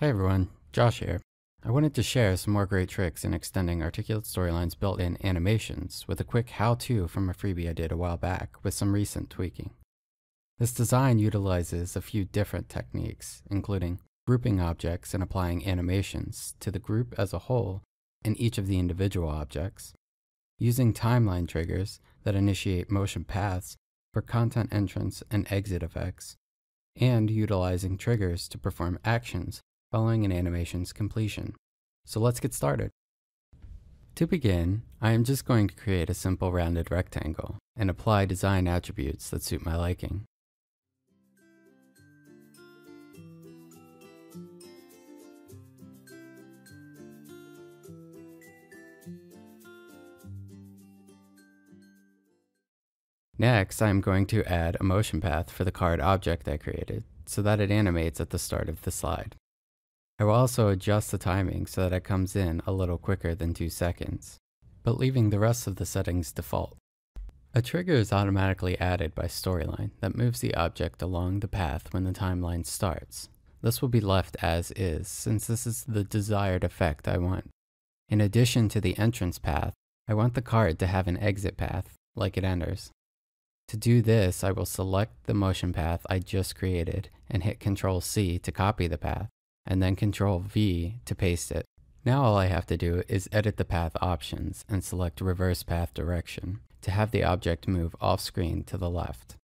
Hey everyone, Josh here. I wanted to share some more great tricks in extending articulate storylines built in animations with a quick how-to from a freebie I did a while back with some recent tweaking. This design utilizes a few different techniques, including grouping objects and applying animations to the group as a whole and each of the individual objects, using timeline triggers that initiate motion paths for content entrance and exit effects, and utilizing triggers to perform actions following an animation's completion. So let's get started. To begin, I am just going to create a simple rounded rectangle and apply design attributes that suit my liking. Next, I am going to add a motion path for the card object I created so that it animates at the start of the slide. I will also adjust the timing so that it comes in a little quicker than 2 seconds, but leaving the rest of the settings default. A trigger is automatically added by Storyline that moves the object along the path when the timeline starts. This will be left as is since this is the desired effect I want. In addition to the entrance path, I want the card to have an exit path, like it enters. To do this, I will select the motion path I just created and hit Ctrl C to copy the path and then Control V to paste it. Now all I have to do is edit the path options and select reverse path direction to have the object move off screen to the left.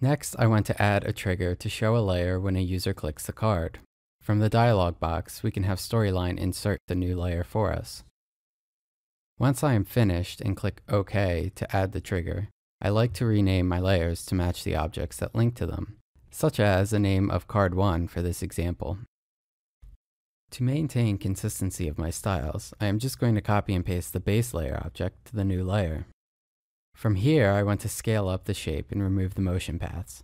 Next, I want to add a trigger to show a layer when a user clicks the card. From the dialog box, we can have Storyline insert the new layer for us. Once I am finished and click OK to add the trigger, I like to rename my layers to match the objects that link to them, such as a name of card 1 for this example, to maintain consistency of my styles, I am just going to copy and paste the base layer object to the new layer. From here, I want to scale up the shape and remove the motion paths.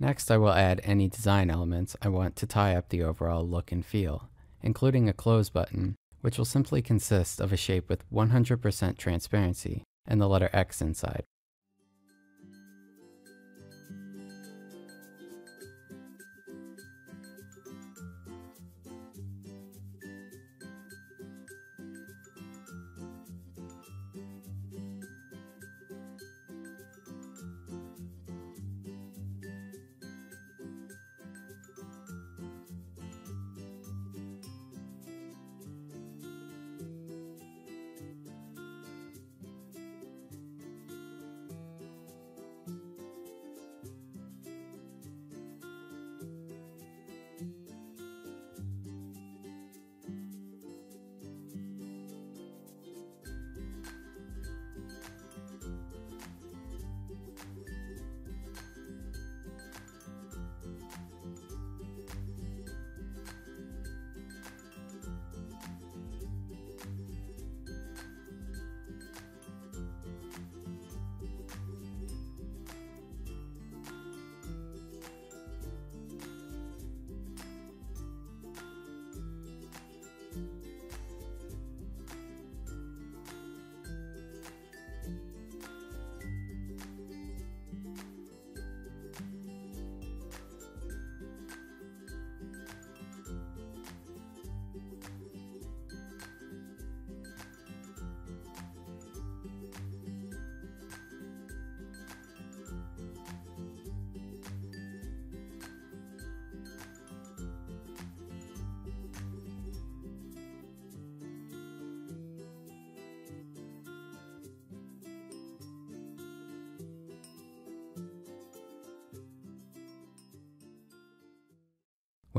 Next, I will add any design elements I want to tie up the overall look and feel, including a close button which will simply consist of a shape with 100% transparency and the letter X inside.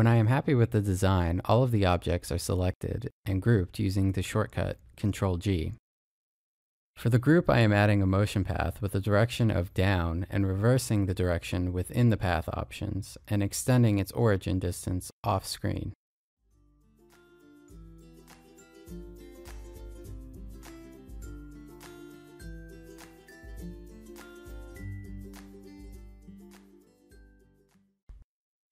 When I am happy with the design, all of the objects are selected and grouped using the shortcut Ctrl G. For the group, I am adding a motion path with a direction of down and reversing the direction within the path options and extending its origin distance off screen.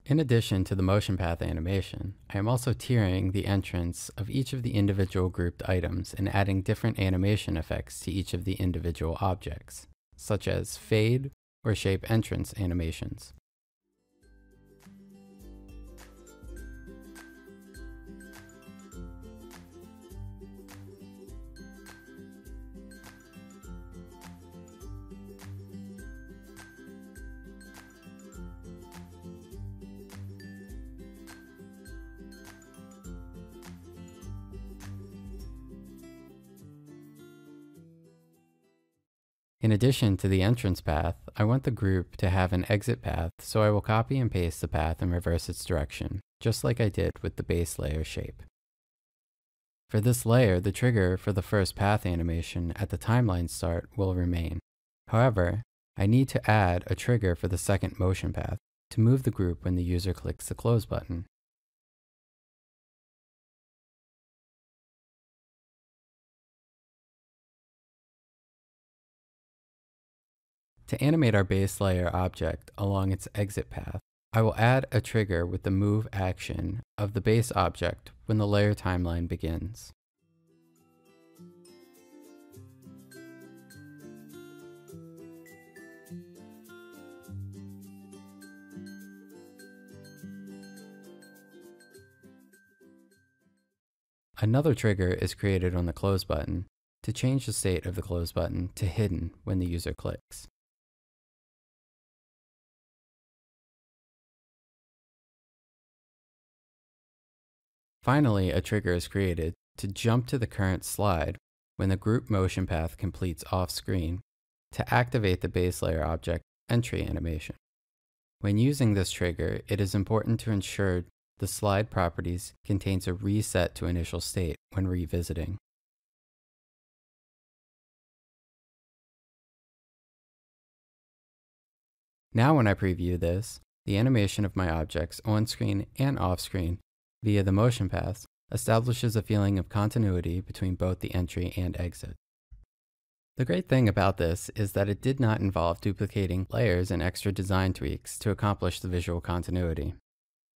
In addition to the motion path animation, I am also tiering the entrance of each of the individual grouped items and adding different animation effects to each of the individual objects, such as fade or shape entrance animations. In addition to the entrance path, I want the group to have an exit path, so I will copy and paste the path and reverse its direction, just like I did with the base layer shape. For this layer, the trigger for the first path animation at the timeline start will remain. However, I need to add a trigger for the second motion path to move the group when the user clicks the close button. To animate our base layer object along its exit path, I will add a trigger with the move action of the base object when the layer timeline begins. Another trigger is created on the close button to change the state of the close button to hidden when the user clicks. Finally, a trigger is created to jump to the current slide when the group motion path completes off screen to activate the base layer object entry animation. When using this trigger, it is important to ensure the slide properties contains a reset to initial state when revisiting. Now when I preview this, the animation of my objects on screen and off screen via the motion paths establishes a feeling of continuity between both the entry and exit. The great thing about this is that it did not involve duplicating layers and extra design tweaks to accomplish the visual continuity.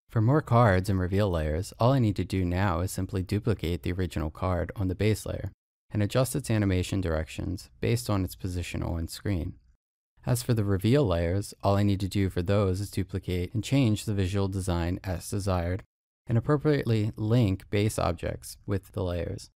For more cards and reveal layers, all I need to do now is simply duplicate the original card on the base layer and adjust its animation directions based on its position on screen. As for the reveal layers, all I need to do for those is duplicate and change the visual design as desired and appropriately link base objects with the layers.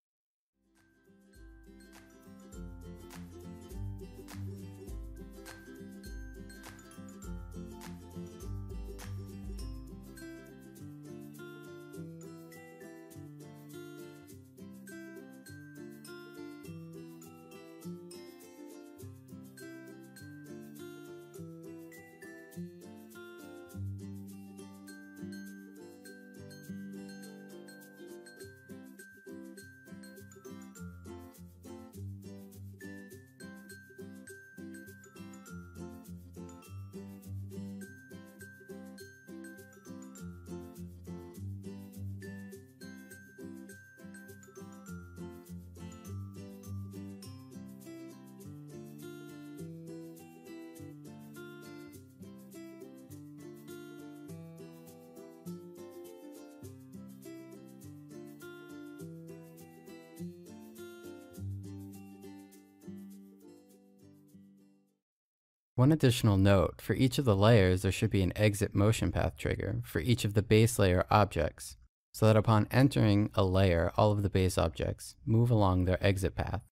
One additional note, for each of the layers there should be an exit motion path trigger for each of the base layer objects, so that upon entering a layer all of the base objects move along their exit path.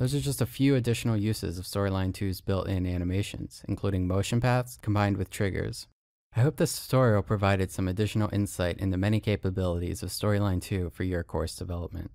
Those are just a few additional uses of Storyline 2's built-in animations, including motion paths combined with triggers. I hope this tutorial provided some additional insight into many capabilities of Storyline 2 for your course development.